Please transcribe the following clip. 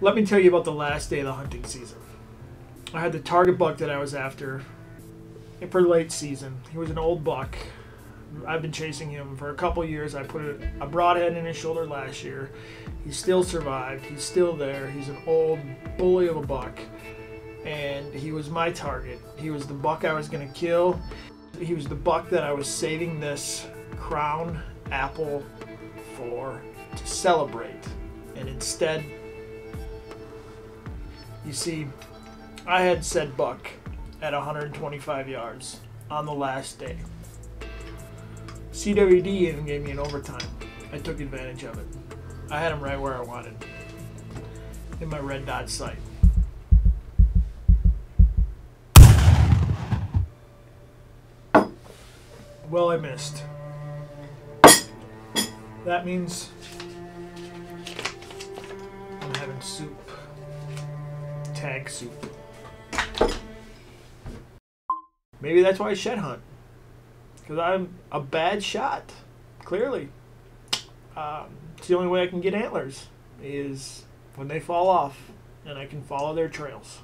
let me tell you about the last day of the hunting season. I had the target buck that I was after for late season. He was an old buck. I've been chasing him for a couple years. I put a, broadhead in his shoulder last year. He still survived. He's still there. He's an old bully of a buck. And he was my target. He was the buck I was going to kill. He was the buck that I was saving this crown apple for to celebrate. And instead, you see, I had said buck at 125 yards on the last day. CWD even gave me an overtime. I took advantage of it. I had him right where I wanted, in my red dot sight. Well, I missed. That means I'm having soup. Tag soup. Maybe that's why I shed hunt. Because I'm a bad shot. Clearly. Um, it's the only way I can get antlers is when they fall off and I can follow their trails.